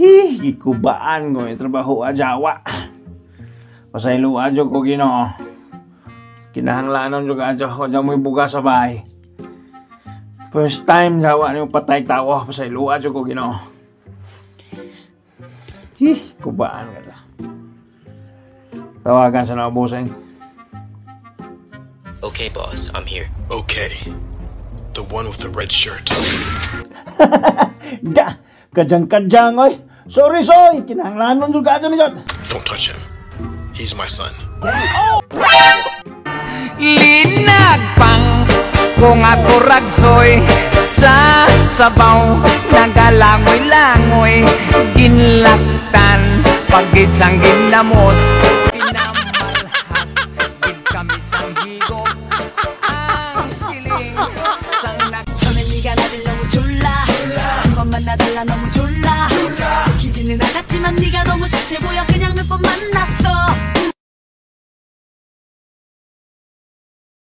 Ikubaan ko yung trabaho a Jawa. Pasaylo adyo ko ginoo. Kinahanglanon jud adyo ko dyan mo buga sa bahay. First time Jawa ni patay tawo pasaylo adyo ko ginoo. Hi, kubaan ka ta. Tawagan sa nakabusing. Okay, boss, I'm here. Okay. The one with the red shirt. Da! Kadyang-kadyang, oy! Sorry, soy! Kinahanglanon yung gato ni God. Don't touch him. He's my son. Oh! Linagpang kung ako ragsoy sa sabaw Nagalangoy-langoy Ginlaktan pag isang ginamos Pinamalhas Gid kami sang higo Ang siling sang nak Samin ni ganadala mo chula Ang mamanadala mo chula 만났어.